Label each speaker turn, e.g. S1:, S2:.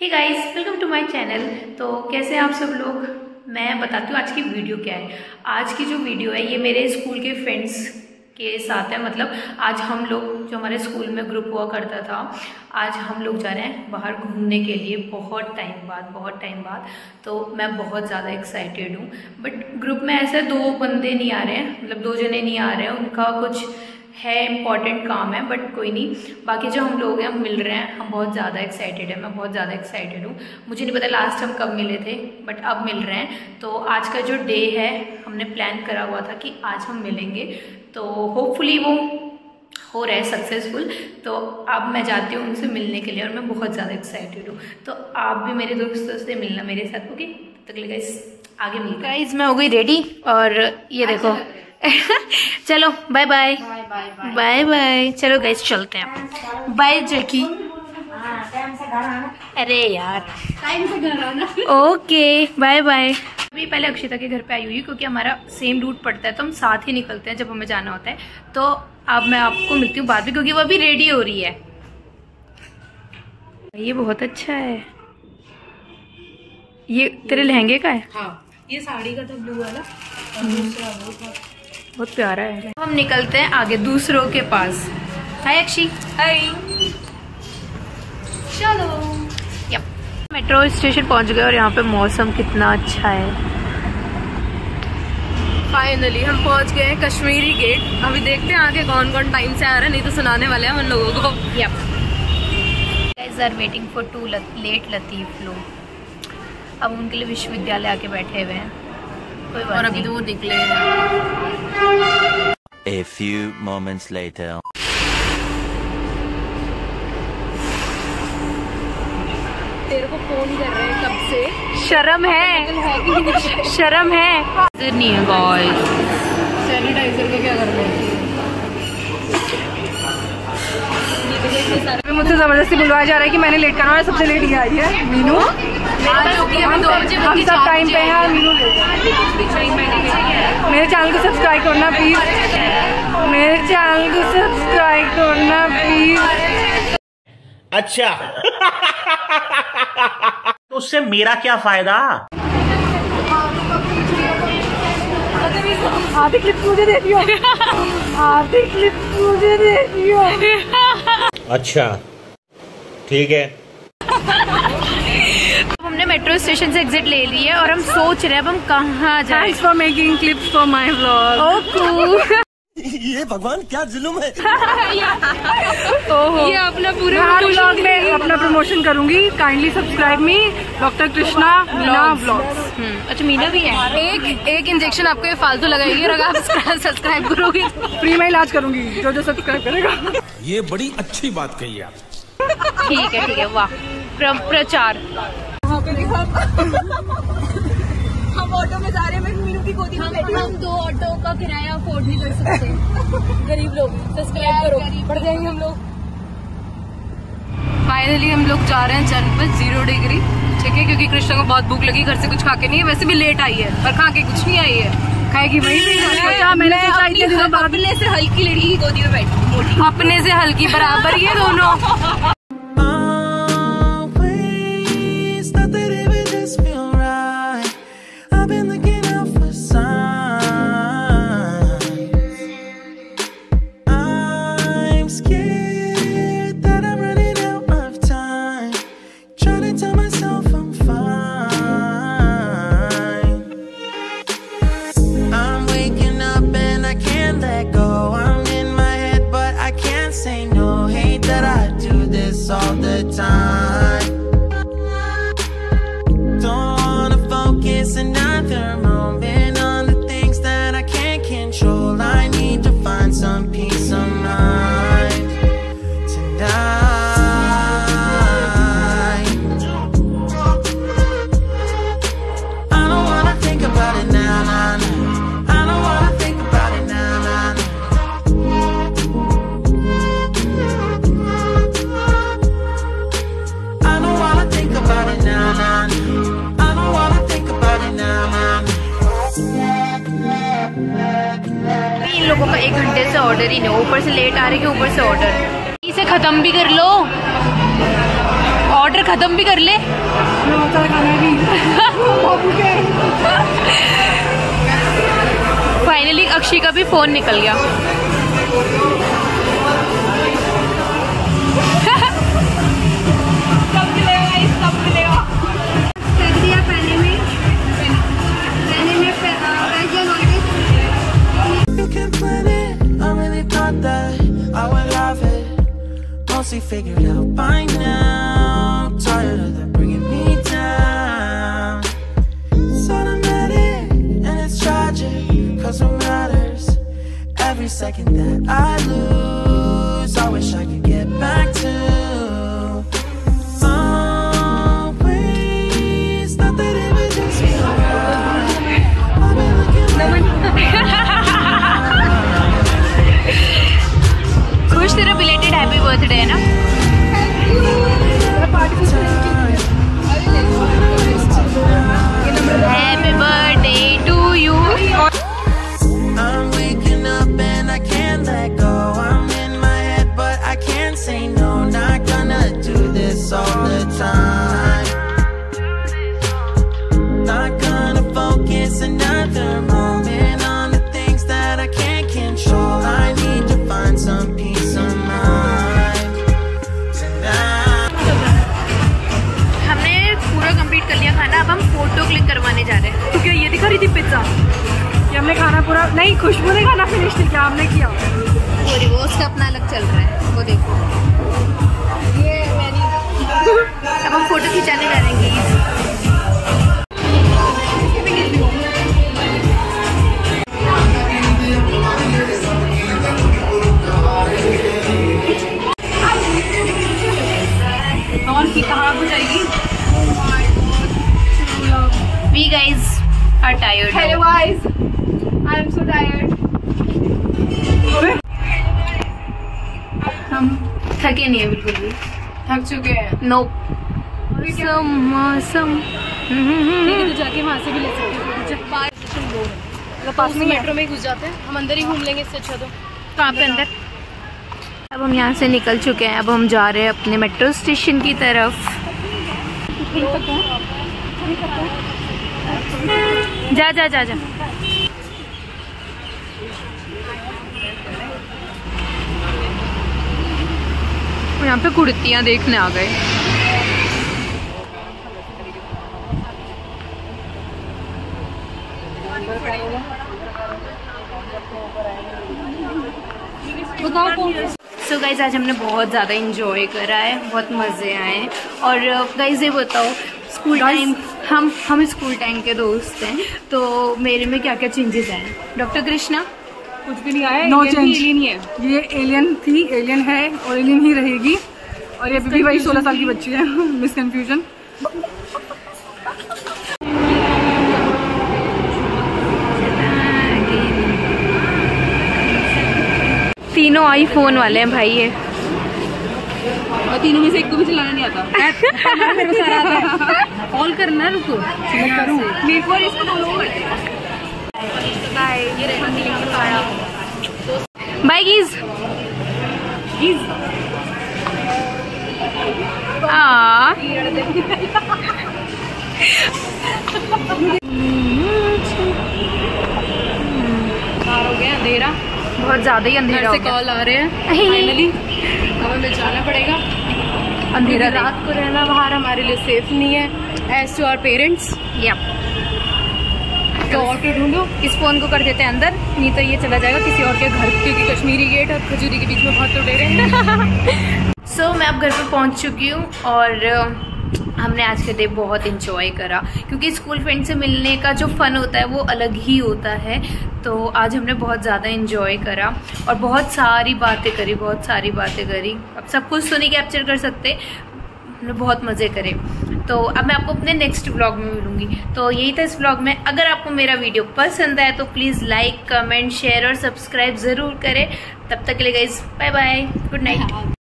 S1: Hey guys welcome to my channel तो कैसे हैं आप सब लोग? मैं बताती हूँ आज की वीडियो क्या है। आज की जो वीडियो है, ये मेरे स्कूल के फ्रेंड्स के साथ है। मतलब आज हम लोग, जो हमारे स्कूल में ग्रुप हुआ करता था, आज हम लोग जा रहे हैं बाहर घूमने के लिए। बहुत टाइम बाद, बहुत टाइम बाद। तो मैं बहुत ज़्यादा एक्साइटेड हूँ। बट ग्रुप में ऐसे दो बंदे नहीं आ रहे हैं। मतलब दो जने नहीं आ रहे हैं। उनका कुछ है इंपॉर्टेंट काम है बट कोई नहीं। बाकी जो हम लोग हैं हम मिल रहे हैं। हम बहुत ज़्यादा एक्साइटेड है। मैं बहुत ज़्यादा एक्साइटेड हूँ। मुझे नहीं पता लास्ट हम कब मिले थे बट अब मिल रहे हैं। तो आज का जो डे है हमने प्लान करा हुआ था कि आज हम मिलेंगे। तो होपफुली वो हो रहा है सक्सेसफुल तो अब मैं जाती हूँ उनसे मिलने के लिए और मैं बहुत ज़्यादा एक्साइटेड हूँ। तो आप भी मेरे दोस्तों से मिलना मेरे साथ ओके तक लिए आगे मिल गाइज़ मैं हो गई रेडी और ये देखो। चलो बाय बाय बाय बाय चलो गाइज़ चलते हैं बाय जकी अरे यार.
S2: टाइम से घर आना।
S1: ओके बाय बाय अभी पहले अक्षिता के घर पे आई हुई क्योंकि हमारा सेम रूट पड़ता है तो हम साथ ही निकलते हैं जब हमें जाना होता है. तो अब मैं आपको मिलती हूँ बाद में क्योंकि वो अभी रेडी हो रही है. ये बहुत अच्छा है. ये तेरे लहंगे का है?
S2: हाँ ये साड़ी का था ब्लू वाला और दूसरा वो था
S1: बहुत प्यारा है। हम निकलते हैं आगे दूसरों के पास। हाय अक्षी। हाय।
S2: चलो।
S1: मेट्रो स्टेशन पहुँच गए और यहाँ पे मौसम कितना अच्छा है।
S2: फाइनली हम पहुँच गए हैं कश्मीरी गेट अभी देखते हैं आगे कौन कौन टाइम से आ रहा है, नहीं तो सुनाने वाले हैं हम लोगों को।
S1: Yep guys are waiting for two late Latif लोग। अब उनके लिए विश्वविद्यालय आके बैठे हुए हैं।
S2: और अभी तो वो निकले हैं।
S3: A few moments later.
S2: तेरे को फ़ोन कर रहे हैं कब से?
S1: शर्म है।
S2: है कि नहीं?
S1: शर्म है। इधर नहीं है गाइस
S2: सैनिटाइजर का क्या करना है?
S4: अभी मुझसे ज़बरदस्ती बुलवाया जा रहा है कि मैंने लेट करवाया सबसे लेट ये आई है। मीनू?
S2: होगी हमें
S4: सब टाइम पे हैं मीनू मेरे चैनल को सब्सक्राइब करना प्लीज़ मेरे चैनल को सब्सक्राइब करना प्लीज़
S5: अच्छा। तो उससे मेरा क्या फ़ायदा?
S4: आधी क्लिप मुझे दे दियो। आधी क्लिप मुझे दे दियो।
S5: अच्छा। ठीक है।
S1: हमने मेट्रो स्टेशन से एग्जिट ले ली है और हम सोच रहे हैं अब हम कहाँ जाए।
S4: Thanks for making clips for my vlog
S3: ये भगवान क्या जुलूम है?
S1: ओहो।
S4: ये अपना पूरा हर व्लॉग में अपना प्रमोशन करूँगी. Kindly subscribe me doctor Krishna Meena vlogs
S1: अच्छा मीना भी है?
S2: एक एक इंजेक्शन आपको ये फालतू लगाएगी और अगर आप सब्सक्राइब करोगे तो।
S4: फ्री में इलाज करूँगी जो जो सब्सक्राइब करेगा।
S6: ये बड़ी अच्छी बात कही आप
S1: ठीक है ठीक है वाह। प्रचार।
S2: हम हम ऑटो में जा रहे हैं मैं मीनू की गोदी में बैठी हम दो ऑटो का किराया अफोर्ड नहीं कर सकते। गरीब लोग सब्सक्राइब करो। बढ़ जाएँगे हम लोग। फाइनली हम लोग जा रहे हैं जनपद ज़ीरो डिग्री ठीक है क्योंकि कृष्णा को बहुत भूख लगी घर से कुछ खा के नहीं है वैसे भी लेट आई है पर खा के कुछ नहीं आई है। खाएगी वही
S4: मैंने
S2: अपने से हल्की लड़की की गोदी में बैठी
S1: अपने से हल्की बराबर ये दोनों। इन लोगों का एक घंटे से ऑर्डर ही नहीं, ऊपर से लेट आ रहे हैं ऊपर से ऑर्डर इसे खत्म भी कर लो। ऑर्डर खत्म भी कर ले। फाइनली अक्षय का भी फ़ोन निकल गया।
S7: Now. Tired of them bringing me down. It's automatic and it's tragic. Cause what matters every second that I lose. I wish I could get back to.
S1: थी पिज्जा।
S2: ये हमने खाना पूरा नहीं खुशबू ने खाना फिनिश नहीं किया हमने किया।
S1: वो उसका अपना अलग चल रहा है वो देखो। ये मैंने अब हम फ़ोटो खिंचाने जा रहे हैं
S2: और की कहाँ जाएगी?
S1: We guys are tired
S2: hello guys I am so tired
S1: हम थके नहीं है बिल्कुल भी।
S2: थक चुके हैं।
S1: नो मौसम। मौसम
S2: तो जाके वहाँ से भी ले सकते हैं। मतलब पास में मेट्रो में घुस जाते हैं। हम अंदर ही घूम लेंगे इससे अच्छा तो।
S1: कहाँ पे अंदर? अब हम यहाँ से निकल चुके हैं। अब हम जा रहे हैं अपने मेट्रो स्टेशन की तरफ़। जा जा जा जा। यहाँ पे कुर्तियाँ देखने आ गए। सो? गाइज़ आज हमने बहुत ज़्यादा इंजॉय करा है बहुत मज़े आए हैं। और गाइज़ ये बताओ स्कूल टाइम हम हम स्कूल टाइम के दोस्त हैं तो मेरे में क्या क्या चेंजेस आए डॉक्टर कृष्णा
S2: कुछ भी नहीं आया भी
S4: change.
S2: एलियन ही है। ये एलियन थी एलियन है और एलियन ही रहेगी। और ये भी वही सोलह साल की बच्ची है मिस कंफ्यूजन
S1: तीनों आईफोन वाले हैं भाई ये।
S2: तीनों में से एक को भी चलाना नहीं आता। मेरे को सारा आता है। कॉल करना रुको। मैं करूँ? मेरे को इसको
S1: बाय गीज
S2: हो। गया अंधेरा।
S1: बहुत ज़्यादा ही अंधेरा हो
S2: से
S1: गया।
S2: कॉल आ रहे हैं फाइनली हमें जाना पड़ेगा।
S1: अंधेरा
S2: रात को रहना बाहर हमारे लिए सेफ़ नहीं है। As to our parents
S1: Yep.
S2: तो ऑटो ढूंढो?
S1: इस फ़ोन को कर देते हैं अंदर नहीं तो ये चला जाएगा किसी और के घर
S2: क्योंकि कश्मीरी गेट और खजूरी के बीच में बहुत तो डेरे हैं।
S1: सो so, मैं अब घर पर पहुँच चुकी हूँ और हमने आज के डे बहुत इंजॉय करा क्योंकि स्कूल फ्रेंड से मिलने का जो फन होता है वो अलग ही होता है। तो आज हमने बहुत ज़्यादा इंजॉय करा और बहुत सारी बातें करी, बहुत सारी बातें करी। अब सब कुछ तो नहीं कैप्चर कर सकते, हमने बहुत मज़े करे। तो अब मैं आपको अपने नेक्स्ट व्लॉग में मिलूँगी। तो यही था इस व्लॉग में। अगर आपको मेरा वीडियो पसंद आए तो प्लीज़ लाइक कमेंट शेयर और सब्सक्राइब ज़रूर करें। तब तक के लिए guys bye bye good night